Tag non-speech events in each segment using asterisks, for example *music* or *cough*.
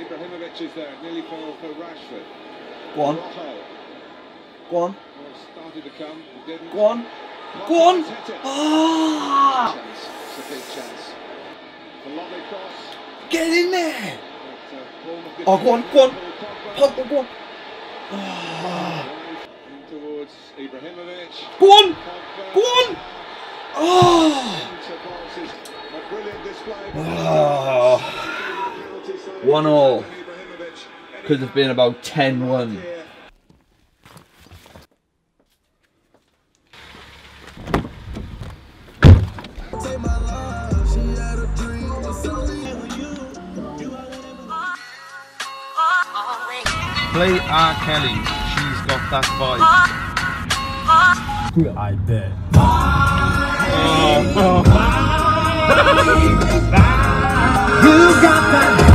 Ibrahimovic is there, nearly fell for Rashford. Go on. Go on. Started to come, didn't. Go on. Go on. Ah! It's a big chance. A lovely cross. Get in there. Uh, Oh, go on, go on. Pogba, go on. Ah. In towards Ibrahimovic. Go on. Go on. Ah. Into Boris's- a brilliant display. Ah. One all. Could have been about 10-1. Play R. Kelly. She's got that vibe. I bet. Yeah,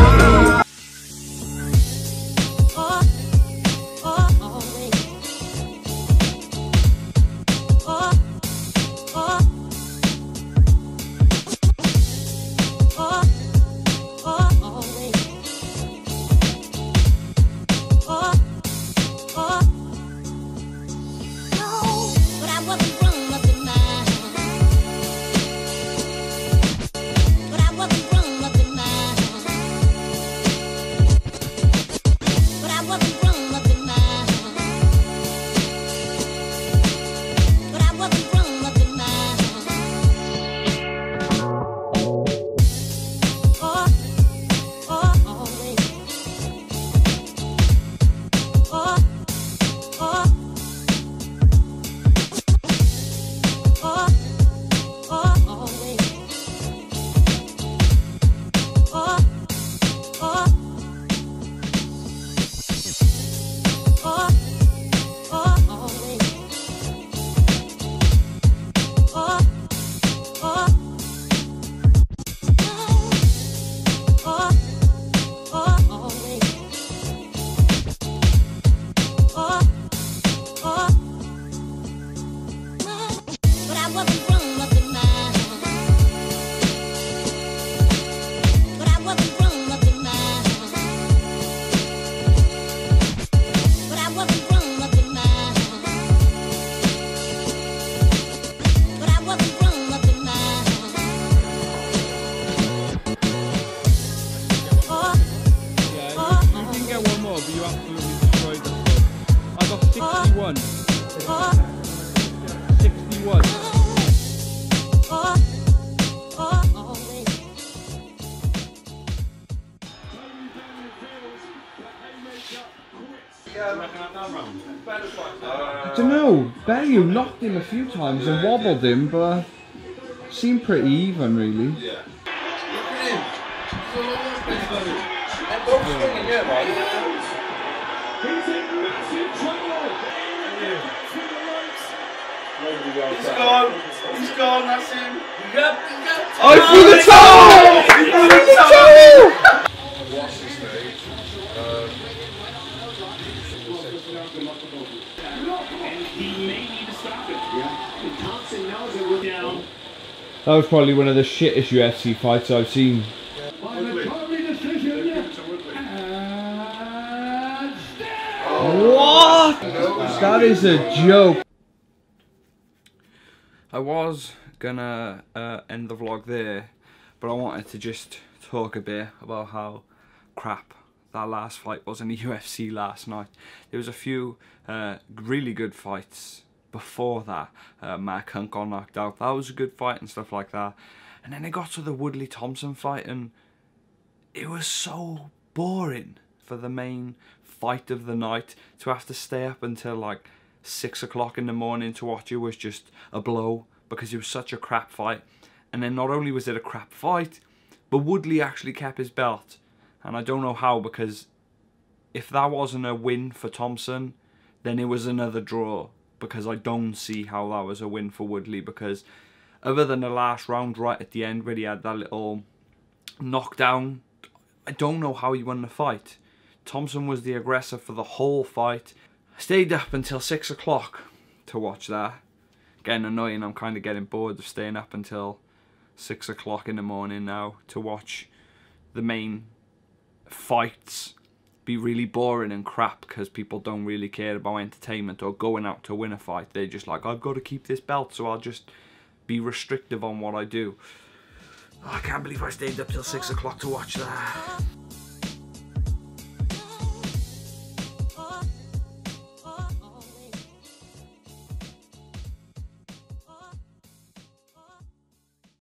I don't know. Bellew knocked him a few times and wobbled him, but seemed pretty even, really. He's gone. He's gone. That's him. Oh, through the toe! That was probably one of the shittest UFC fights I've seen. What? That is a joke. I was gonna uh, end the vlog there, but I wanted to just talk a bit about how crap that last fight was in the *laughs* UFC last night. There was a few uh, really good fights before that. Uh, Mark Hunt got knocked out. That was a good fight and stuff like that. And then it got to the Woodley Thompson fight, and it was so boring for the main fight of the night to have to stay up until like six o'clock in the morning to watch it was just a blow because it was such a crap fight. And then not only was it a crap fight, but Woodley actually kept his belt. And I don't know how because if that wasn't a win for Thompson, then it was another draw because I don't see how that was a win for Woodley because other than the last round right at the end where he had that little knockdown, I don't know how he won the fight. Thompson was the aggressor for the whole fight. I stayed up until 6 o'clock to watch that. Getting annoying, I'm kind of getting bored of staying up until 6 o'clock in the morning now to watch the main fights be really boring and crap because people don't really care about entertainment or going out to win a fight. They're just like, I've got to keep this belt, so I'll just be restrictive on what I do. Oh, I can't believe I stayed up till six o'clock to watch that.